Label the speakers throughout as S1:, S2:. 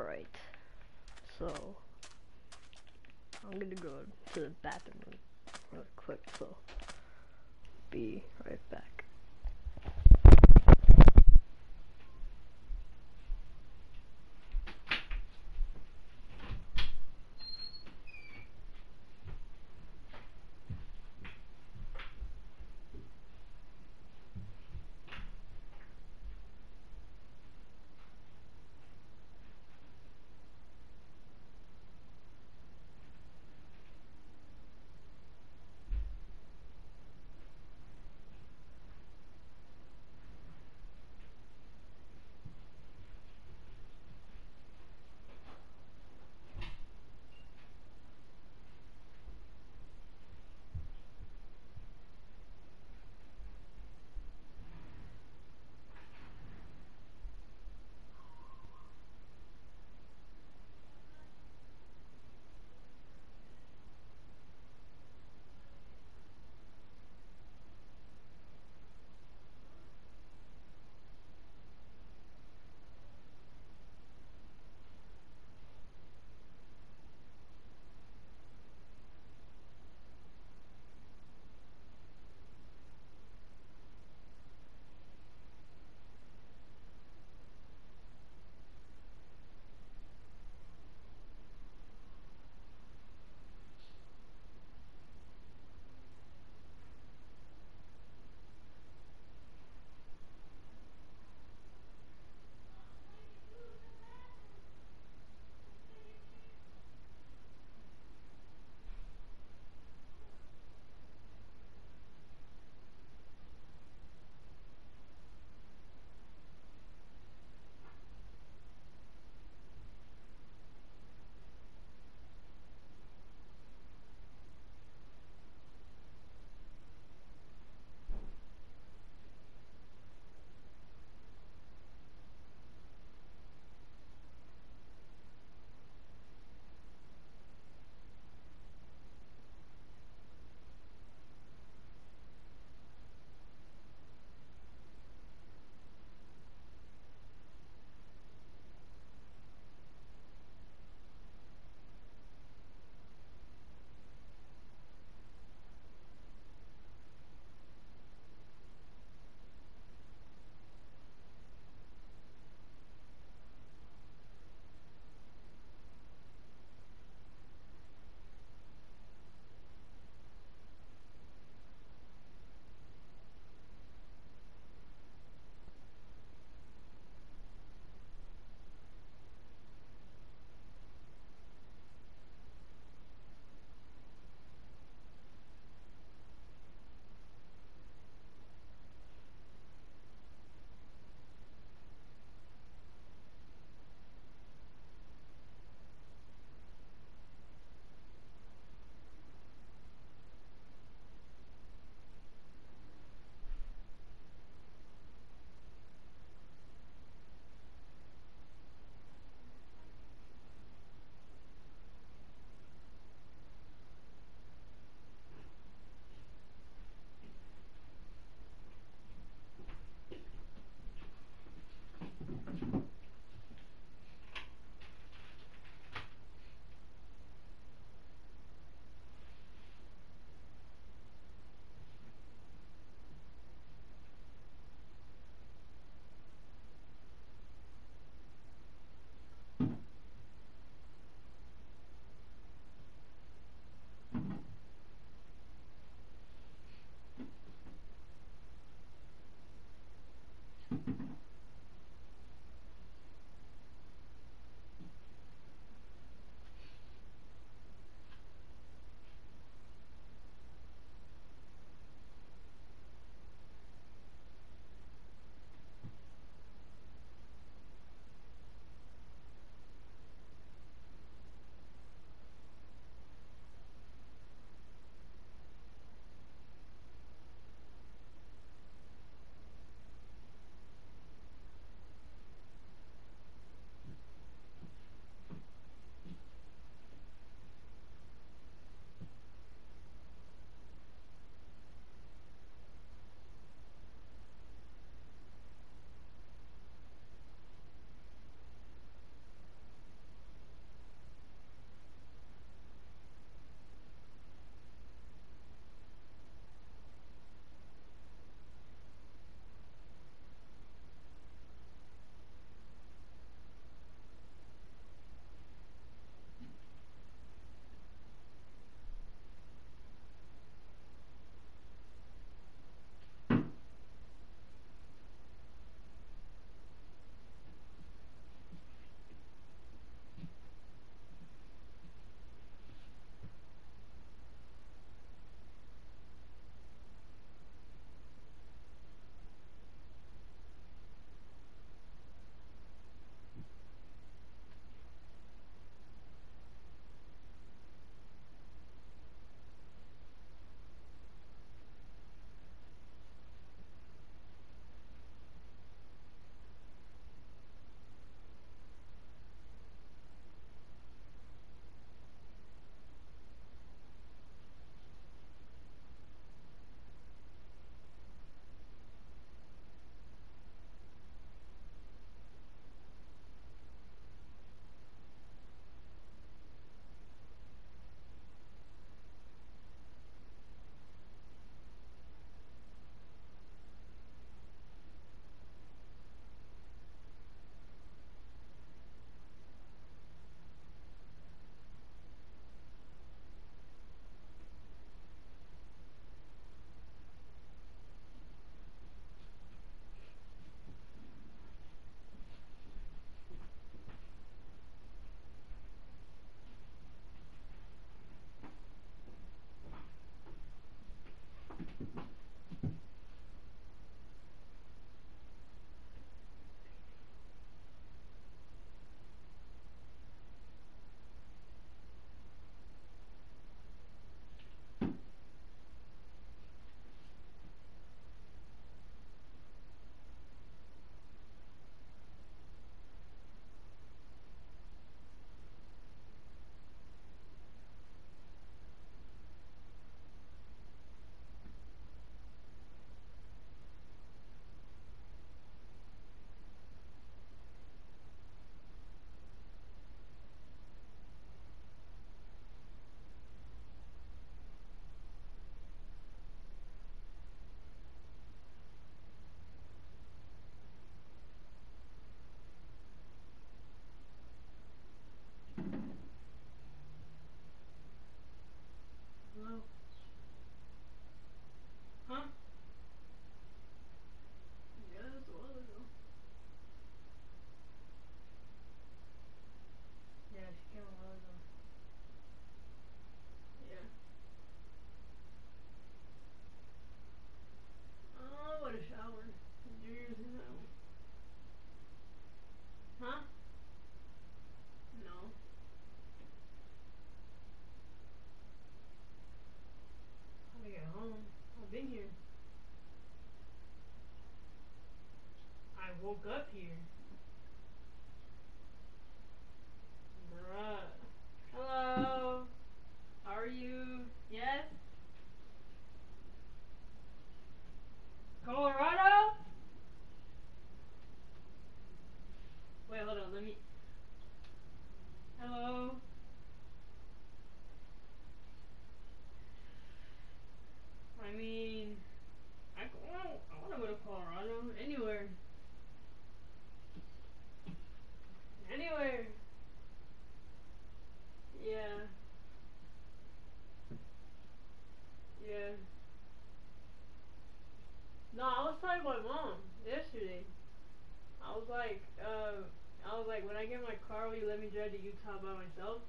S1: Alright. So, I'm gonna go to the bathroom real quick, so, be right back.
S2: Woke up here. Bruh. Hello. How are you? Yes? Colorado? Wait, hold on. Let me. Hello. I mean, I want I want to go to Colorado. Anywhere. Anywhere. Yeah. Yeah. No, I was talking to my mom yesterday. I was like, uh, I was like, when I get my car, will you let me drive to Utah by myself?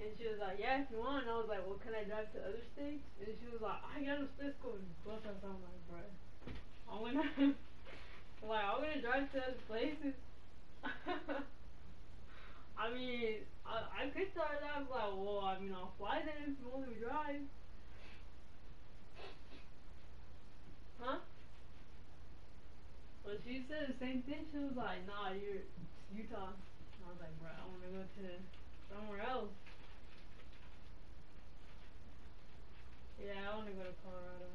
S2: And she was like, yeah, if you want. And I was like, well, can I drive to other states? And she was like, I got a usted con cosas. I'm like, bruh, I'm gonna, like, I'm gonna drive to other places. I mean, I, I could start out like, well, I mean, I'll fly then if you want me to drive. Huh? But she said the same thing. She was like, nah, you're Utah. I was like, bro, I want to go to somewhere else. Yeah, I want to go to Colorado.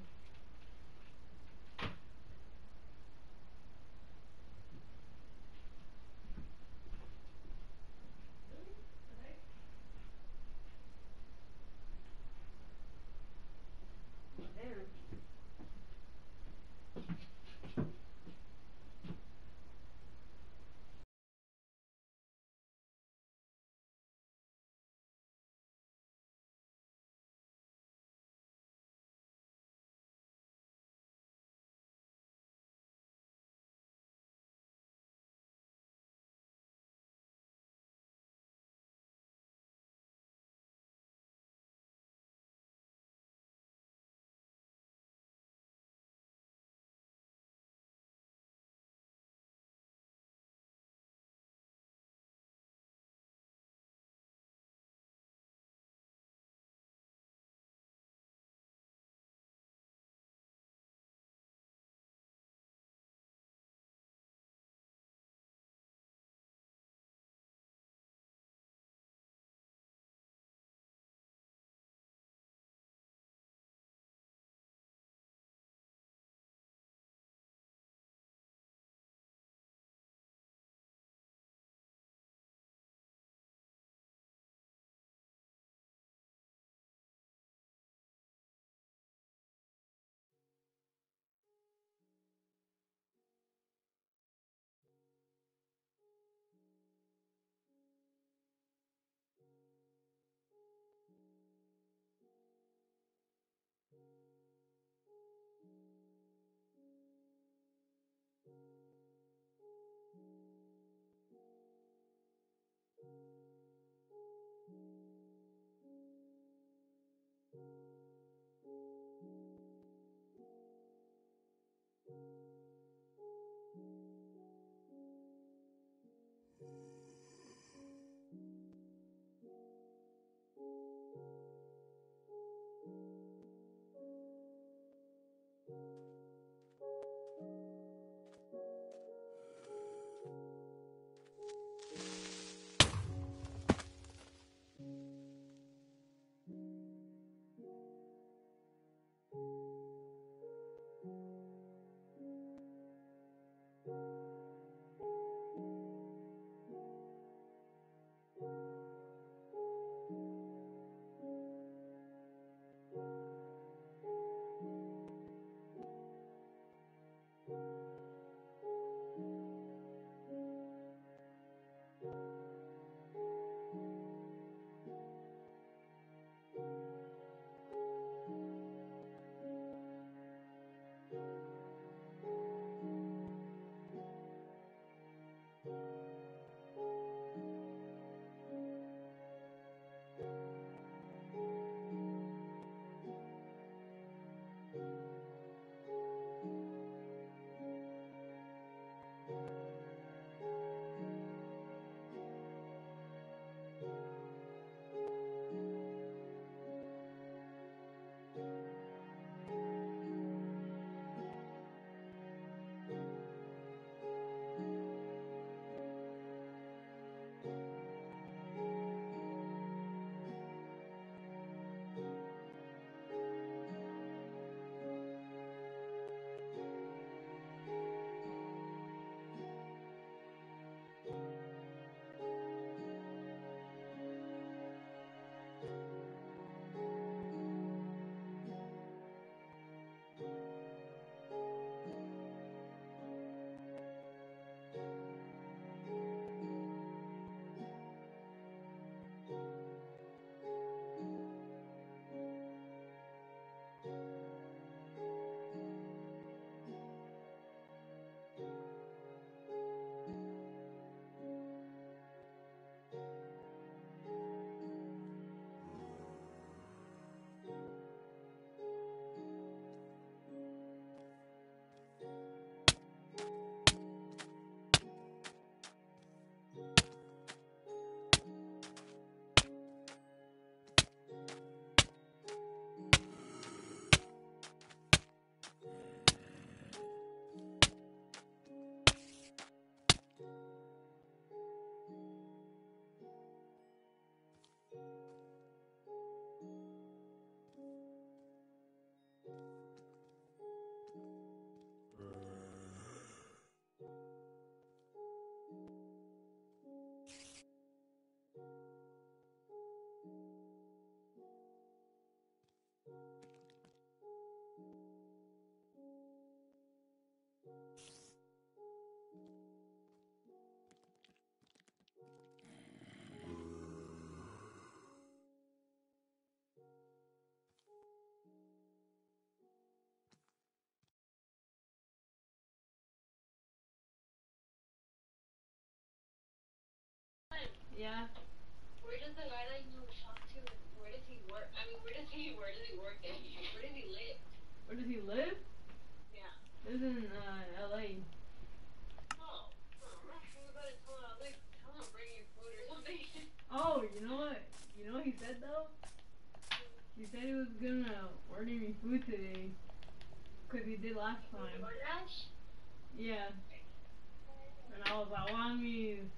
S2: Yeah.
S3: Where does the guy that you talked to? Where does he work? I mean, where does he? Where does he work? At? Where does he live?
S2: Where does he live?
S3: Yeah.
S2: Lives in uh, L.A.
S3: Oh. oh I'm about it. Tell him, like, tell him bring you food or something.
S2: Oh, you know what? You know what he said though? He said he was gonna order me food today. Cause he did last time. Yeah. And I was like, I mean,